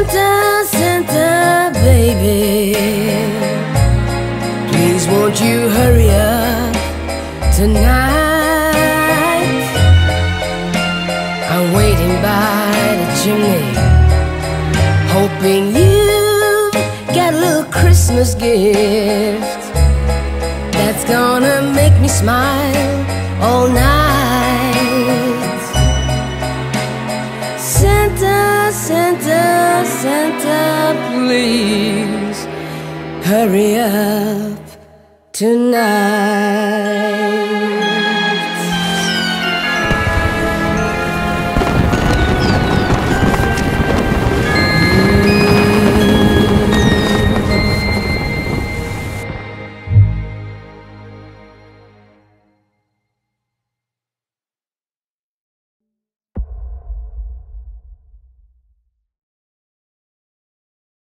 Santa, Santa, baby. Please won't you hurry up tonight? I'm waiting by the chimney Hoping you got a little Christmas gift That's gonna make me smile all night. Santa, Santa please hurry up tonight.